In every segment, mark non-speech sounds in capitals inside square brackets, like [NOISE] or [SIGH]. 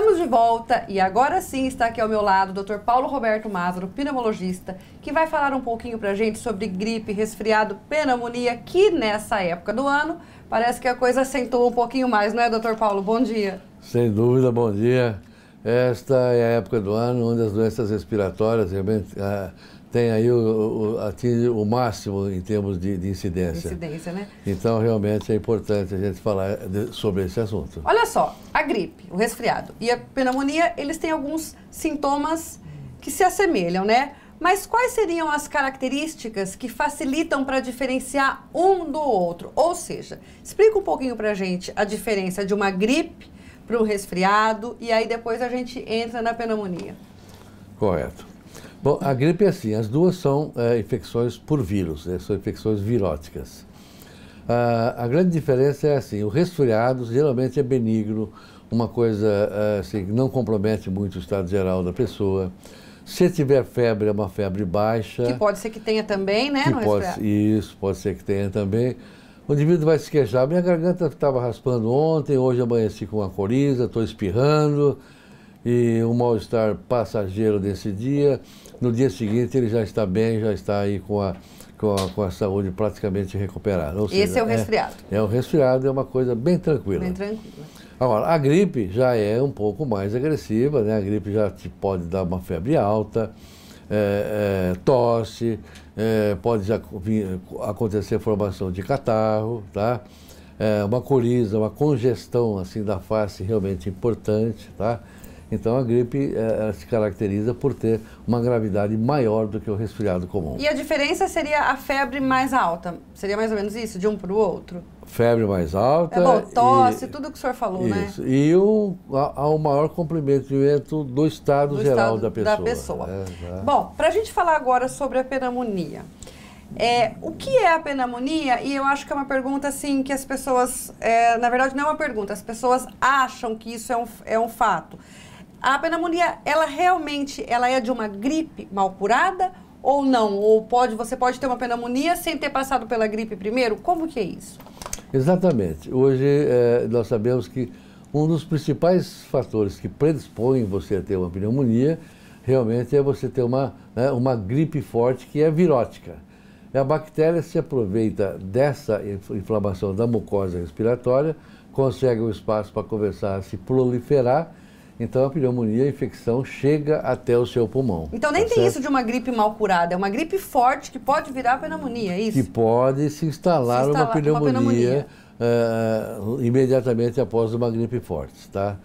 Estamos de volta e agora sim está aqui ao meu lado o Dr. Paulo Roberto Mazaro, pneumologista, que vai falar um pouquinho para a gente sobre gripe, resfriado, pneumonia, que nessa época do ano parece que a coisa sentou um pouquinho mais, não é, Dr. Paulo? Bom dia. Sem dúvida, bom dia. Esta é a época do ano onde as doenças respiratórias realmente ah, tem aí o, o, atinge o máximo em termos de, de incidência. Incidência, né? Então, realmente é importante a gente falar de, sobre esse assunto. Olha só, a gripe, o resfriado e a pneumonia, eles têm alguns sintomas que se assemelham, né? Mas quais seriam as características que facilitam para diferenciar um do outro? Ou seja, explica um pouquinho para a gente a diferença de uma gripe para um resfriado e aí depois a gente entra na pneumonia. Correto. Bom, a gripe é assim, as duas são é, infecções por vírus, né? são infecções viróticas. Ah, a grande diferença é assim, o resfriado geralmente é benigno, uma coisa é, assim, que não compromete muito o estado geral da pessoa. Se tiver febre, é uma febre baixa. Que pode ser que tenha também, né? Que pode, isso, pode ser que tenha também. O indivíduo vai se queixar, minha garganta estava raspando ontem, hoje amanheci com uma coriza, estou espirrando, e um mal-estar passageiro desse dia. No dia seguinte ele já está bem, já está aí com a, com a, com a saúde praticamente recuperada. Ou Esse seja, é o resfriado. É, é o resfriado, é uma coisa bem tranquila. Bem tranquila. Agora, a gripe já é um pouco mais agressiva, né? A gripe já te pode dar uma febre alta, é, é, tosse, é, pode já vir, acontecer formação de catarro, tá? É, uma coriza, uma congestão assim da face realmente importante, tá? Então a gripe é, se caracteriza por ter uma gravidade maior do que o resfriado comum. E a diferença seria a febre mais alta? Seria mais ou menos isso, de um para o outro? Febre mais alta. É bom, tosse, e, tudo que o senhor falou, né? isso. né? E o, a, a, o maior comprometimento do estado do geral estado da pessoa. Da pessoa. É, bom, para a gente falar agora sobre a pneumonia. É, o que é a pneumonia? E eu acho que é uma pergunta assim que as pessoas, é, na verdade não é uma pergunta, as pessoas acham que isso é um, é um fato. A pneumonia, ela realmente ela é de uma gripe mal curada ou não? Ou pode, você pode ter uma pneumonia sem ter passado pela gripe primeiro? Como que é isso? Exatamente. Hoje é, nós sabemos que um dos principais fatores que predispõem você a ter uma pneumonia realmente é você ter uma, né, uma gripe forte que é virótica. A bactéria se aproveita dessa inflamação da mucosa respiratória, consegue um espaço para começar a se proliferar então a pneumonia, a infecção, chega até o seu pulmão. Então nem tá tem certo? isso de uma gripe mal curada, é uma gripe forte que pode virar pneumonia, é isso? Que pode se instalar, se instalar uma pneumonia, uma pneumonia. Uh, imediatamente após uma gripe forte, tá?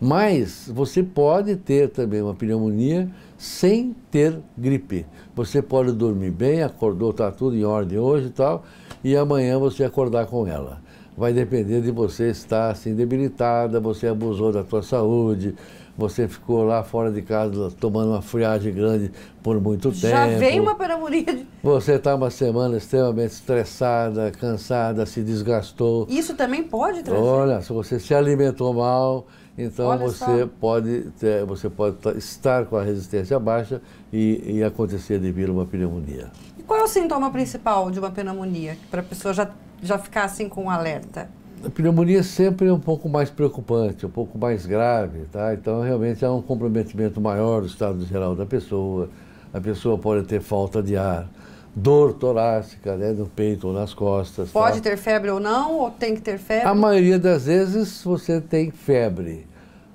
Mas você pode ter também uma pneumonia sem ter gripe. Você pode dormir bem, acordou, está tudo em ordem hoje e tal, e amanhã você acordar com ela vai depender de você estar assim debilitada, você abusou da tua saúde, você ficou lá fora de casa tomando uma friagem grande por muito tempo. Já veio uma pneumonia. Você está uma semana extremamente estressada, cansada, se desgastou. Isso também pode trazer? Olha, se você se alimentou mal, então Olha você só. pode, ter, você pode estar com a resistência baixa e, e acontecer de vir uma pneumonia. E qual é o sintoma principal de uma pneumonia? Para a pessoa já já ficar assim com um alerta? A pneumonia sempre é um pouco mais preocupante, um pouco mais grave, tá? Então, realmente há um comprometimento maior do estado geral da pessoa. A pessoa pode ter falta de ar, dor torácica, né, no peito ou nas costas. Tá? Pode tá? ter febre ou não, ou tem que ter febre? A maioria das vezes você tem febre.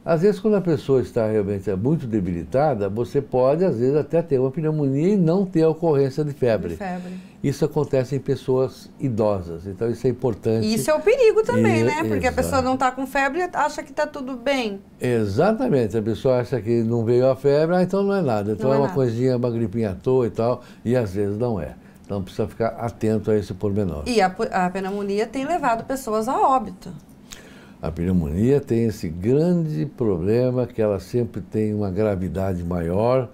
Às vezes, quando a pessoa está realmente muito debilitada, você pode, às vezes, até ter uma pneumonia e não ter a ocorrência de febre. De febre. Isso acontece em pessoas idosas, então isso é importante. E isso é o perigo também, e, né? Porque a pessoa não está com febre e acha que está tudo bem. Exatamente, a pessoa acha que não veio a febre, ah, então não é nada. Então não é, é uma nada. coisinha, uma gripinha à toa e tal, e às vezes não é. Então precisa ficar atento a esse pormenor. E a, a pneumonia tem levado pessoas a óbito. A pneumonia tem esse grande problema que ela sempre tem uma gravidade maior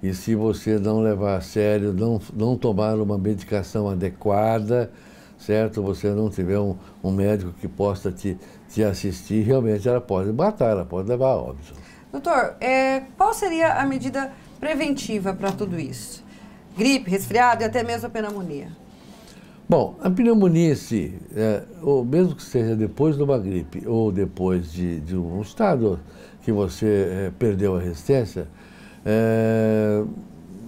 e se você não levar a sério, não, não tomar uma medicação adequada, certo? Você não tiver um, um médico que possa te, te assistir, realmente ela pode matar, ela pode levar a óbito. Doutor, é, qual seria a medida preventiva para tudo isso? Gripe, resfriado e até mesmo a pneumonia? Bom, a pneumonia em si, é, ou mesmo que seja depois de uma gripe ou depois de, de um estado que você é, perdeu a resistência, é,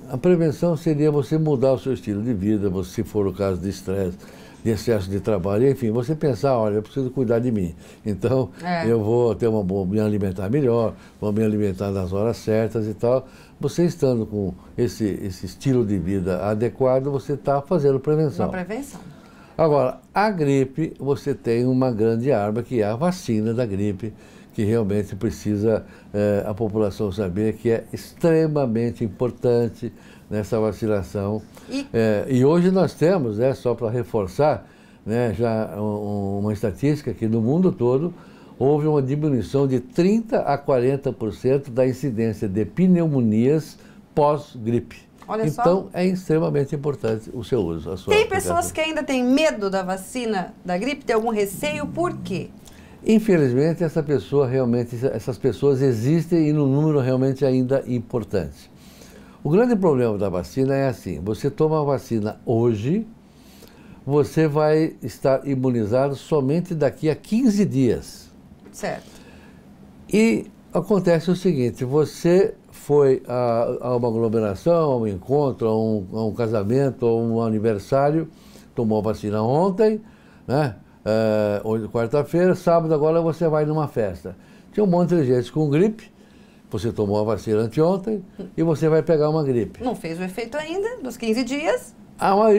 a prevenção seria você mudar o seu estilo de vida, se for o caso de estresse, de excesso de trabalho, enfim, você pensar, olha, eu preciso cuidar de mim. Então, é. eu vou ter uma boa, me alimentar melhor, vou me alimentar nas horas certas e tal. Você estando com esse, esse estilo de vida adequado, você está fazendo prevenção. Uma prevenção. Agora, a gripe, você tem uma grande arma, que é a vacina da gripe, que realmente precisa eh, a população saber que é extremamente importante nessa vacinação. E, é, e hoje nós temos, né, só para reforçar, né, já um, uma estatística que no mundo todo houve uma diminuição de 30% a 40% da incidência de pneumonias pós-gripe. Olha então, só. é extremamente importante o seu uso. tem pessoas que ainda têm medo da vacina da gripe, tem algum receio, por quê? Infelizmente, essa pessoa realmente, essas pessoas existem e no número realmente ainda importante. O grande problema da vacina é assim: você toma a vacina hoje, você vai estar imunizado somente daqui a 15 dias. Certo. E acontece o seguinte: você foi a, a uma aglomeração, a um encontro, a um, a um casamento, a um aniversário, tomou a vacina ontem, né? É, hoje, quarta-feira, sábado agora você vai numa festa. Tinha um monte de gente com gripe, você tomou a vacina anteontem e você vai pegar uma gripe. Não fez o efeito ainda, dos 15 dias.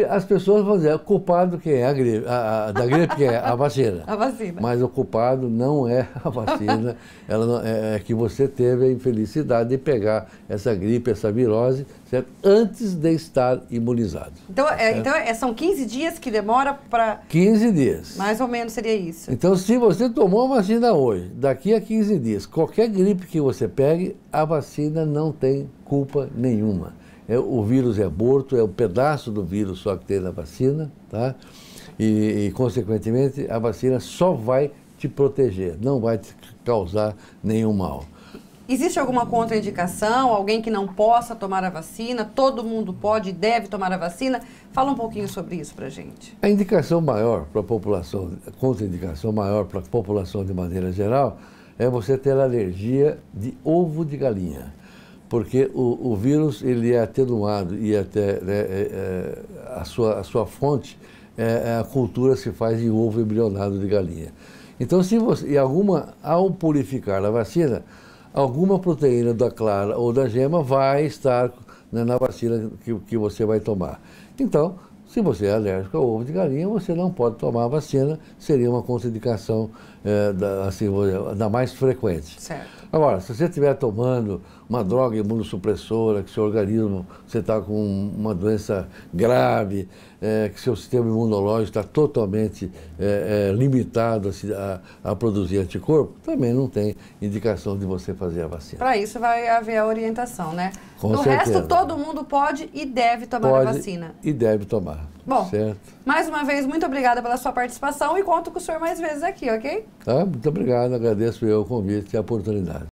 As pessoas vão dizer, o culpado quem é a gripe, a, a, da gripe que é a vacina. [LAUGHS] a vacina. Mas o culpado não é a vacina, ela não, é, é, que você teve a infelicidade de pegar essa gripe, essa virose, certo? antes de estar imunizado. Então, é, então é, são 15 dias que demora para... 15 dias. Mais ou menos seria isso. Então, se você tomou a vacina hoje, daqui a 15 dias, qualquer gripe que você pegue, a vacina não tem culpa nenhuma. É, o vírus é morto, é um pedaço do vírus só que tem na vacina, tá? E, e, consequentemente, a vacina só vai te proteger, não vai te causar nenhum mal. Existe alguma contraindicação? Alguém que não possa tomar a vacina? Todo mundo pode e deve tomar a vacina? Fala um pouquinho sobre isso para gente. A indicação maior para a população, a contraindicação maior para a população de maneira geral, é você ter alergia de ovo de galinha. Porque o, o vírus ele é atenuado e até né, é, é, a, sua, a sua fonte é, é, a cultura se faz em ovo embrionado de galinha. Então, se você, e alguma, ao purificar a vacina, alguma proteína da clara ou da gema vai estar né, na vacina que, que você vai tomar. Então, se você é alérgico ao ovo de galinha, você não pode tomar a vacina, seria uma contraindicação é, da, assim, da mais frequente. Certo. Agora, se você estiver tomando uma droga imunossupressora, que seu organismo, você está com uma doença grave, é, que seu sistema imunológico está totalmente é, é, limitado a, a, a, produzir anticorpo, também não tem indicação de você fazer a vacina. Para isso vai haver a orientação, né? Com no certeza. resto, todo mundo pode e deve tomar pode a vacina. E deve tomar. Bom, certo? mais uma vez, muito obrigada pela sua participação e conto com o senhor mais vezes aqui, ok? Ah, muito obrigado, agradeço eu o convite e a oportunidade.